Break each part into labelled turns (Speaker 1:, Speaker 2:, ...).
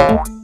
Speaker 1: you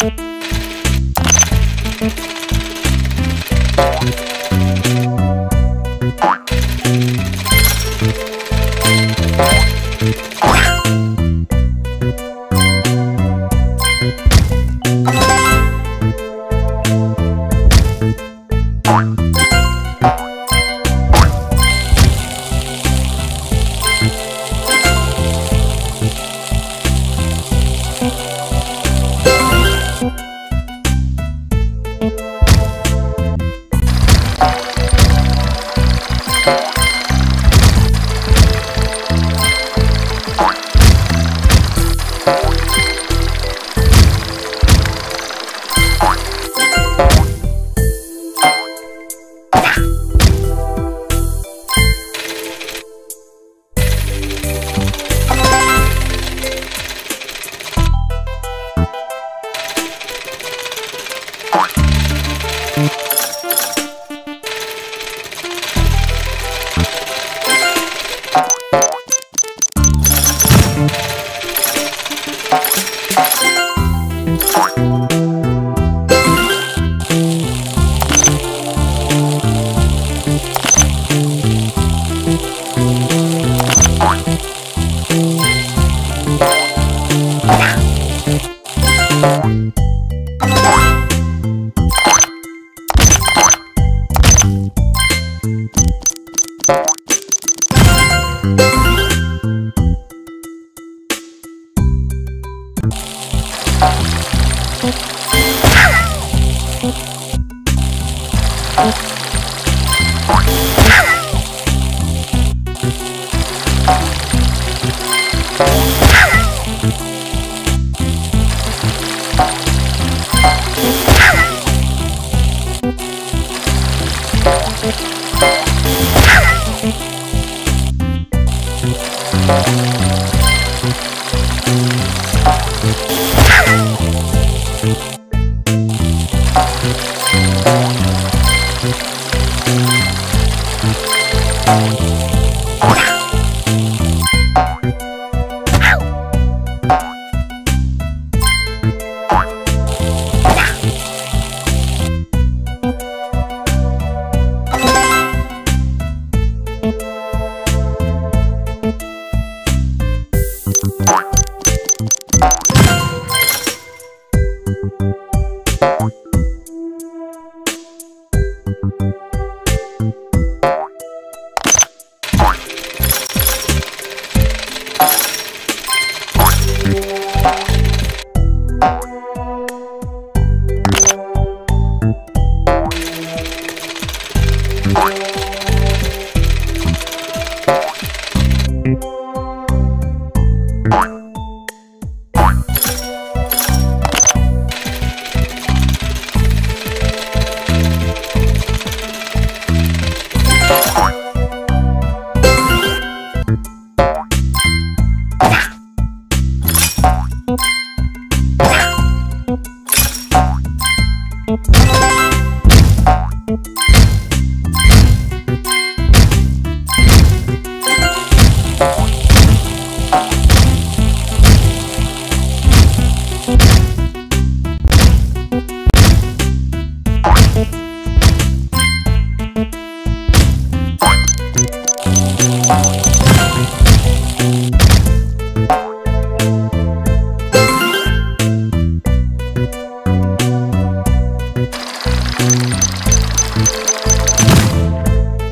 Speaker 1: thank you Thank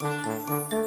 Speaker 1: Música